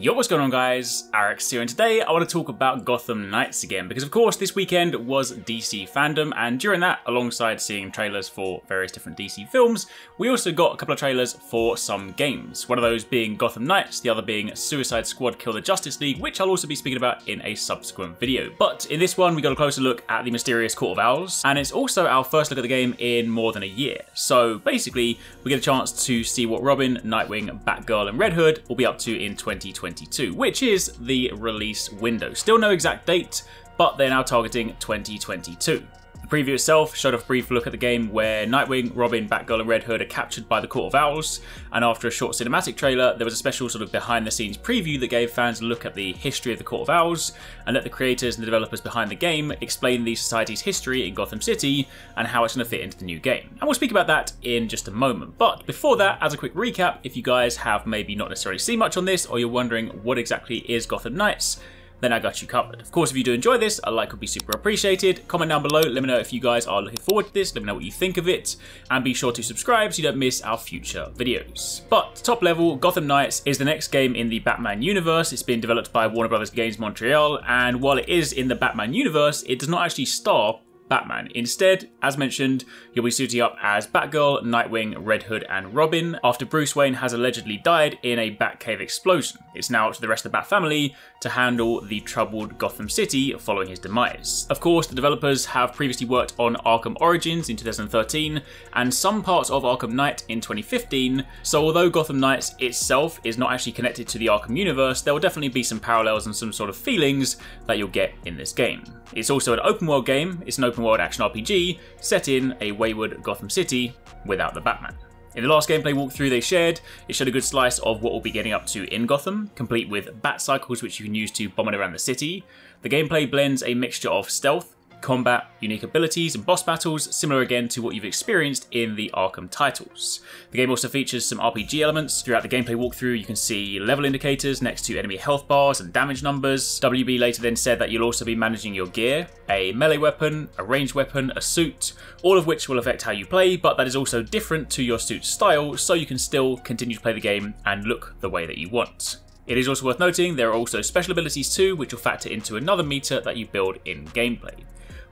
Yo, what's going on guys? Arekkz here and today I want to talk about Gotham Knights again because of course this weekend was DC Fandome and during that alongside seeing trailers for various different DC films we also got a couple of trailers for some games. One of those being Gotham Knights, the other being Suicide Squad Kill the Justice League which I'll also be speaking about in a subsequent video. But in this one we got a closer look at the mysterious Court of Owls and it's also our first look at the game in more than a year. So basically we get a chance to see what Robin, Nightwing, Batgirl and Red Hood will be up to in 2020 2022, which is the release window. Still no exact date, but they're now targeting 2022. The preview itself showed a brief look at the game where Nightwing, Robin, Batgirl, and Red Hood are captured by the Court of Owls, and after a short cinematic trailer, there was a special sort of behind the scenes preview that gave fans a look at the history of the Court of Owls, and let the creators and the developers behind the game explain the society's history in Gotham City and how it's going to fit into the new game. And we'll speak about that in just a moment. But before that, as a quick recap, if you guys have maybe not necessarily seen much on this, or you're wondering what exactly is Gotham Knights, then I got you covered. Of course, if you do enjoy this, a like would be super appreciated. Comment down below, let me know if you guys are looking forward to this, let me know what you think of it, and be sure to subscribe so you don't miss our future videos. But top level, Gotham Knights is the next game in the Batman universe. It's been developed by Warner Brothers Games Montreal, and while it is in the Batman universe, it does not actually star Batman. Instead, as mentioned, he'll be suiting up as Batgirl, Nightwing, Red Hood, and Robin after Bruce Wayne has allegedly died in a Batcave explosion. It's now up to the rest of the Bat family to handle the troubled Gotham City following his demise. Of course, the developers have previously worked on Arkham Origins in 2013 and some parts of Arkham Knight in 2015, so although Gotham Knights itself is not actually connected to the Arkham universe, there will definitely be some parallels and some sort of feelings that you'll get in this game. It's also an open world game, it's an open world action RPG set in a wayward Gotham City without the Batman. In the last gameplay walkthrough they shared, it showed a good slice of what we'll be getting up to in Gotham, complete with bat cycles which you can use to bomb it around the city. The gameplay blends a mixture of stealth, combat, unique abilities, and boss battles, similar again to what you've experienced in the Arkham titles. The game also features some RPG elements. Throughout the gameplay walkthrough, you can see level indicators next to enemy health bars and damage numbers. WB later then said that you'll also be managing your gear, a melee weapon, a ranged weapon, a suit, all of which will affect how you play, but that is also different to your suit's style, so you can still continue to play the game and look the way that you want. It is also worth noting there are also special abilities too, which will factor into another meter that you build in gameplay.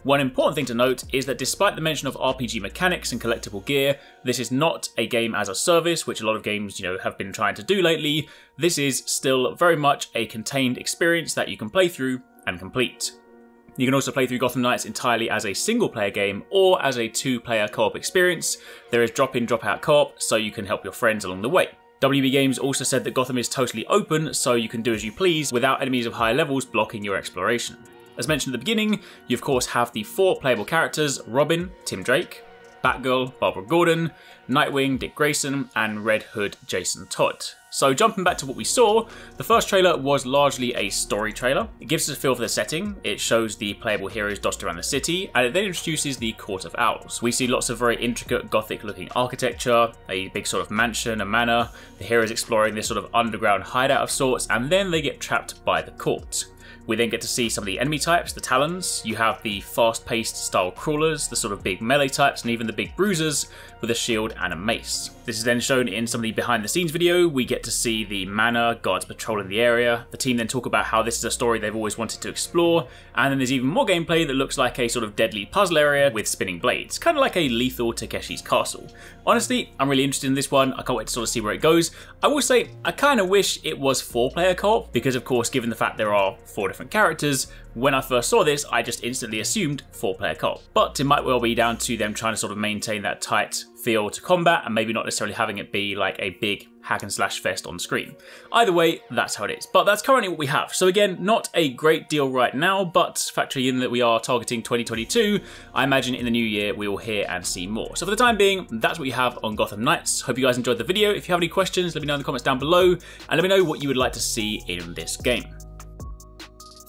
One important thing to note is that despite the mention of RPG mechanics and collectible gear, this is not a game as a service, which a lot of games, you know, have been trying to do lately. This is still very much a contained experience that you can play through and complete. You can also play through Gotham Knights entirely as a single player game or as a two player co op experience. There is drop in, drop out co op, so you can help your friends along the way. WB Games also said that Gotham is totally open, so you can do as you please without enemies of higher levels blocking your exploration. As mentioned at the beginning, you of course have the four playable characters Robin, Tim Drake, Batgirl, Barbara Gordon, Nightwing, Dick Grayson, and Red Hood, Jason Todd. So, jumping back to what we saw, the first trailer was largely a story trailer. It gives us a feel for the setting, it shows the playable heroes dotted around the city, and it then introduces the Court of Owls. We see lots of very intricate gothic looking architecture, a big sort of mansion, a manor, the heroes exploring this sort of underground hideout of sorts, and then they get trapped by the court. We then get to see some of the enemy types, the Talons. You have the fast-paced style crawlers, the sort of big melee types, and even the big bruisers with a shield and a mace. This is then shown in some of the behind the scenes video. We get to see the manor, guards patrolling the area. The team then talk about how this is a story they've always wanted to explore. And then there's even more gameplay that looks like a sort of deadly puzzle area with spinning blades, kind of like a lethal Takeshi's Castle. Honestly, I'm really interested in this one. I can't wait to sort of see where it goes. I will say, I kind of wish it was four player co-op because of course, given the fact there are four different characters, when I first saw this, I just instantly assumed four player co-op. But it might well be down to them trying to sort of maintain that tight feel to combat and maybe not necessarily having it be like a big hack and slash fest on screen. Either way, that's how it is. But that's currently what we have. So again, not a great deal right now, but factoring in that we are targeting 2022, I imagine in the new year we will hear and see more. So for the time being, that's what we have on Gotham Knights. Hope you guys enjoyed the video. If you have any questions, let me know in the comments down below and let me know what you would like to see in this game.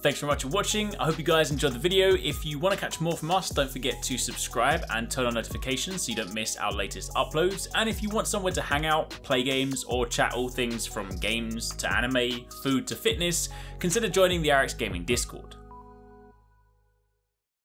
Thanks very much for watching. I hope you guys enjoyed the video. If you want to catch more from us, don't forget to subscribe and turn on notifications so you don't miss our latest uploads. And if you want somewhere to hang out, play games, or chat all things from games to anime, food to fitness, consider joining the Arekkz Gaming Discord.